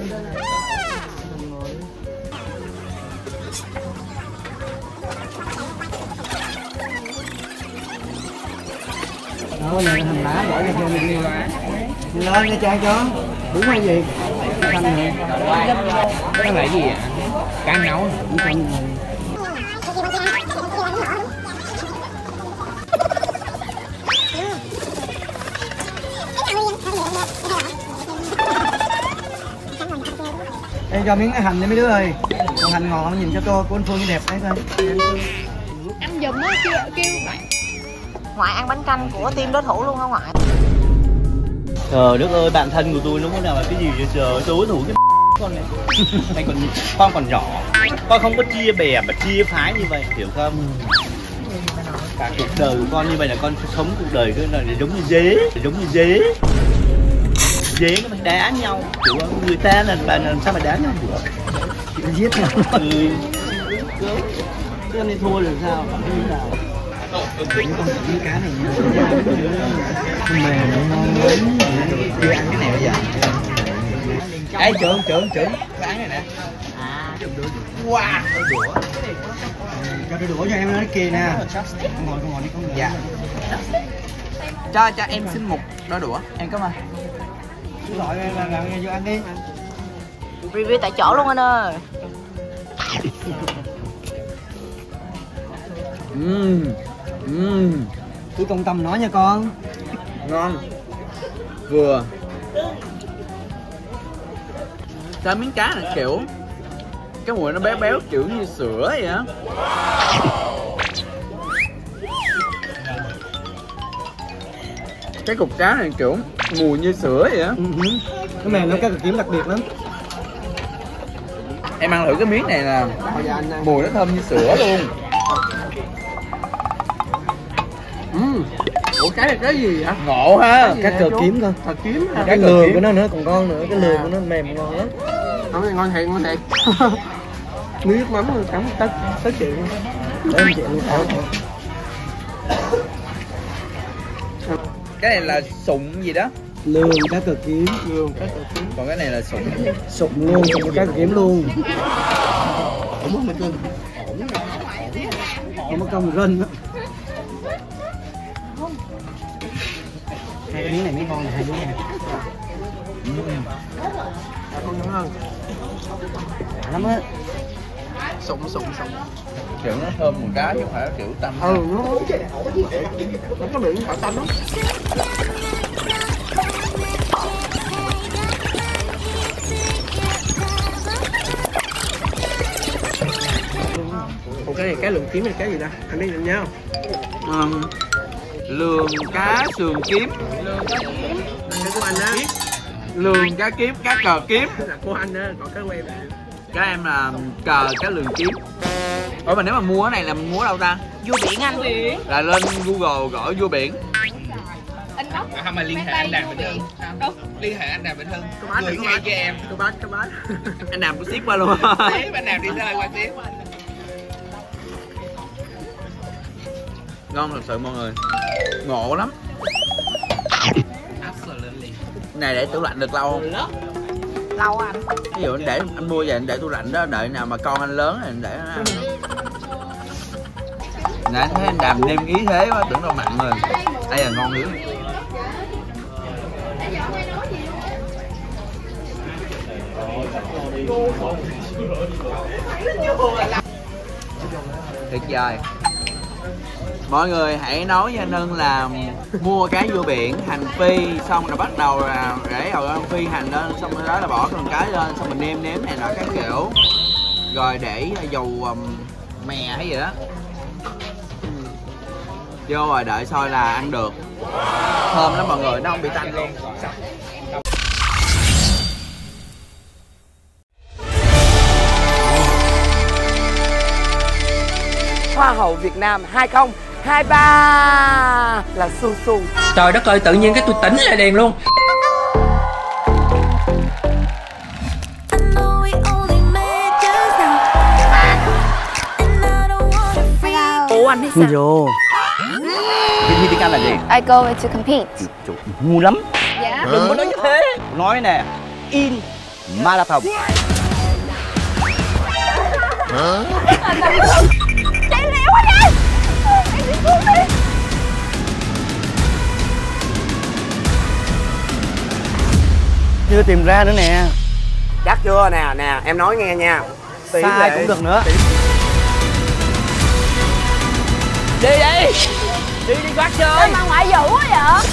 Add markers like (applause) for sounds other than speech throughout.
Đó, này là hành lá bỏ vô cho mình đi lên nha cha cho. Đúng hay gì? Canh này Cái này gì vậy? Cá nấu. Cũng canh này đây cho miếng cái hành đi mấy đứa ơi. Còn hành ngọt nhìn cho cô của anh Phương như đẹp đấy coi Ăn giùm á kêu, kêu. Bạn Ngoại ăn bánh canh của team đối thủ luôn không ngoại? Trời đất ơi, bạn thân của tôi nó muốn làm cái gì vậy trời? Tôi thủ cái (laughs) con này. (laughs) Này còn, con còn nhỏ. Con không có chia bè mà chia phái như vậy, hiểu không? Cả cuộc đời của con như vậy là con sống cuộc đời cứ là giống như dế Giống như dế Dế nó đá nhau. Không? Người ta là bà làm sao mà đá nhau được? Có giết nhau. Ừ. Thế nên thua được sao? Cảm thấy như nào? Những con những cá này nha Mềm nó ngon lắm. Chưa ăn cái này bây giờ. Ê trưởng trưởng trưởng Cái này nè. Wow. Cho đôi đũa cho em nó kia nè Con ngồi con ngồi đi con ngồi. Dạ. Cho cho em xin một đôi đũa. Em cảm ơn Gọi là là là vô ăn đi. Review tại chỗ luôn anh ơi. Mmm Mmm Cứ công tâm nói nha con. Ngon. Vừa. Cái miếng cá này kiểu Cái mùi nó béo béo kiểu như sữa vậy á. Cái cục cá này kiểu mùi như sữa vậy á. Ừ hứ. Cái mềm nó cái kiếm đặc biệt lắm. Em ăn thử cái miếng này là mùi nó thơm như sữa luôn. Ừ. Ủa cái này cái gì vậy? Ngộ ha. Cá cờ kiếm thôi. Thật kiếm ha Cái lườn của nó nữa còn ngon nữa. Cái lườn của nó mềm ngon lắm. Không này ngon thiệt, ngon thiệt. (laughs) Nước mắm cắm tất tất chuyện Để em chị luôn. Cái này là sụng gì đó Lườn cá cờ kiếm. Lương cái Còn cái này là sụng Sụn luôn, sụn cá cờ kiếm luôn. Ủa mất cưng Không có công rinh á Hai cái miếng này mới ngon này, hai đứa này. Con giống hơn Đã lắm á. Sụng sụng sụng Kiểu nó thơm mùi cá chứ không phải kiểu tanh Ừ, nó Nó có miệng phải tanh lắm Cái lường kiếm hay cái gì ta? Anh đi nhận nhau. Ừm, Lường cá sườn kiếm. Cái của anh á, Lường cá kiếm, cá cờ kiếm. Là của anh á, còn cái quen Các em là cờ cá lường kiếm. Ủa mà nếu mà mua cái này là mình mua ở đâu ta? Vua biển anh. Là lên Google gõ vua biển. Không mà liên hệ anh Đàm Bình Hưng không liên hệ anh Đàm Bình Hưng gửi ngay cho em. Cái bát, cái bát. Anh làm có ship qua luôn. Tiếp anh Đàm đi chơi qua tiếp Ngon thật sự mọi người. Ngộ lắm. Absolutely. Này để tủ lạnh được lâu không? Lâu. Anh? Ví dụ anh để anh mua về anh để tủ lạnh đó đợi nào mà con anh lớn thì anh để nó ăn nè anh thấy anh đàm nêm ý thế quá tưởng đâu mặn rồi. Đây là ngon dữ. Tuyệt vời mọi người hãy nói với anh Hưng là mua cái vô biển hành phi xong rồi bắt đầu là rễ vào ăn phi hành lên xong rồi đó là bỏ con cái lên xong mình nêm nếm này nọ cái kiểu. Rồi để à, dầu um, mè hay gì đó. Vô rồi đợi sôi là ăn được. Thơm lắm mọi người nó không bị tanh luôn. Hoa hậu Việt Nam 2023 là Su Su. Trời đất ơi, tự nhiên cái tôi tỉnh lại liền luôn. Ủa anh thấy sao? Vô Cái thi tiếng Anh là gì? I go to compete. Ngu lắm. Dạ. Đừng có nói như thế. Nói nè In marathon. Chạy chưa tìm ra nữa nè. Chắc chưa nè nè em nói nghe nha. Tỷ sai lệ- cũng được nữa. Đi đi. Đi đi quát chơi Sao mà ngoại dữ quá vậy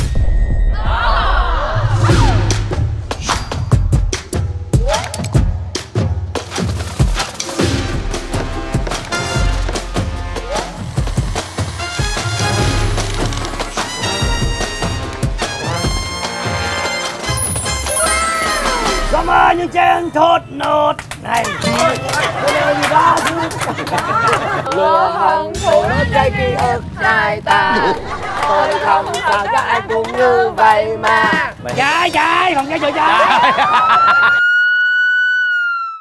Những trang thốt nốt này. Hận thù nó trái ký ức hai ta Tôi không sao các anh cũng như vậy mà. Trái trái, không trái chữa trái